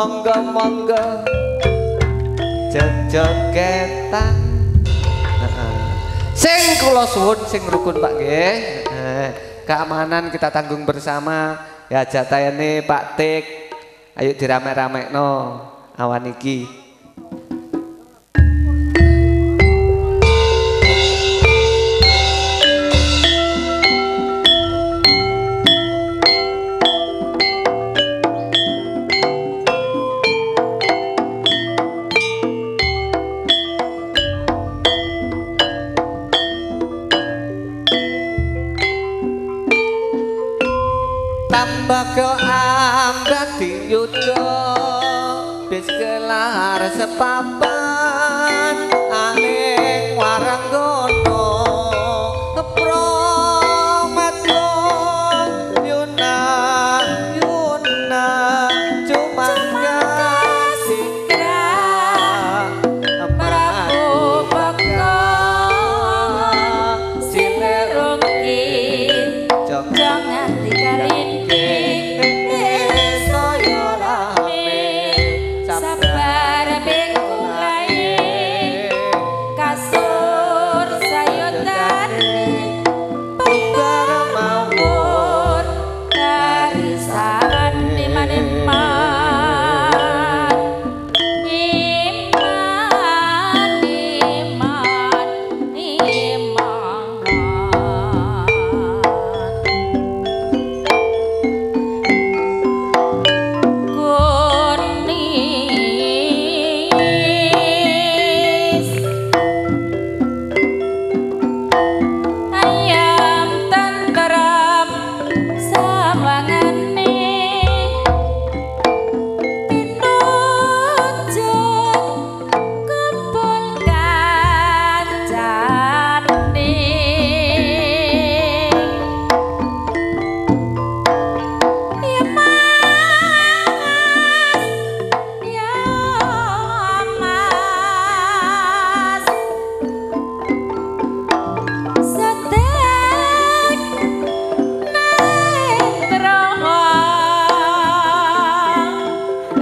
monggo jogetan sing kula suwun sing rukun Pak nggih. Keamanan kita tanggung bersama. Ya jatayane Pak Tik. Ayo dirame-ramekno awan iki Jangan tinggalin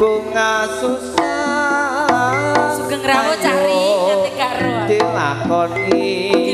bunga susah sugeng rawuh cari ngati karo dilakoni okay.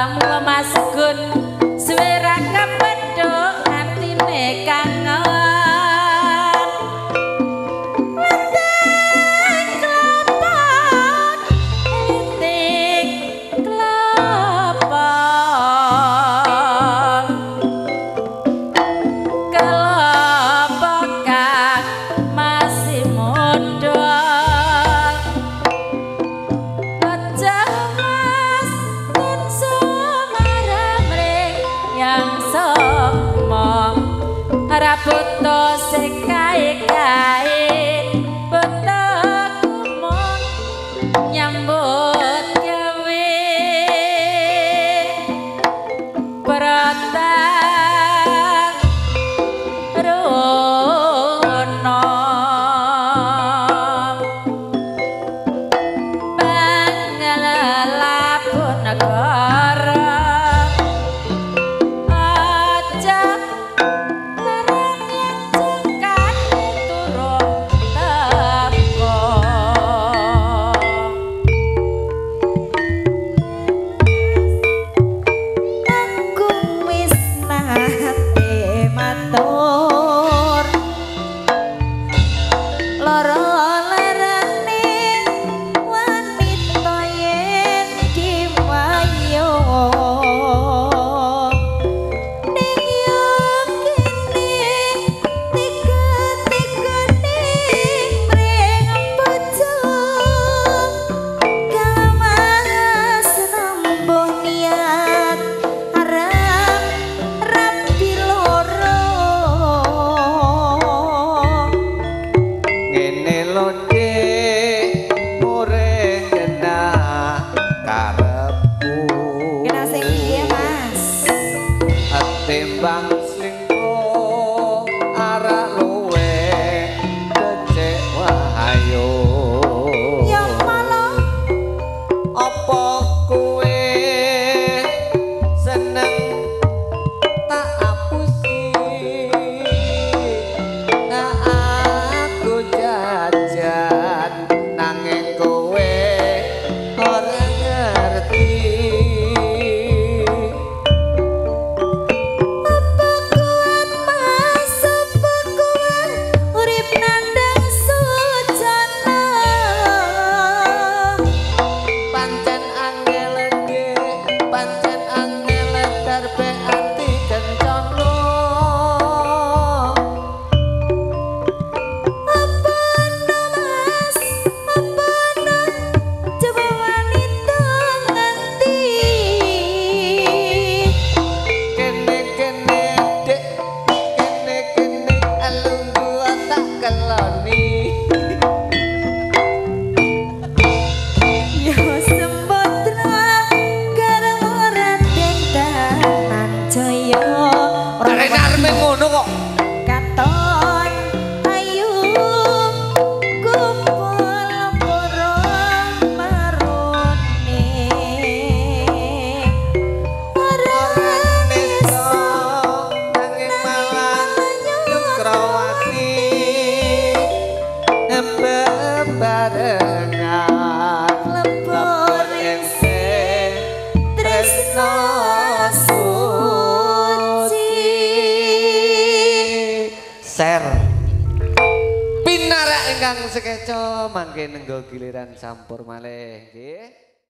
dalam 哥。bang. Rekarme ngono kok. Katon ayu kumpul burung marone. Ora iso nanging malah nyukrawati. Embe bareng mangke nenggo giliran sampur malih nggih.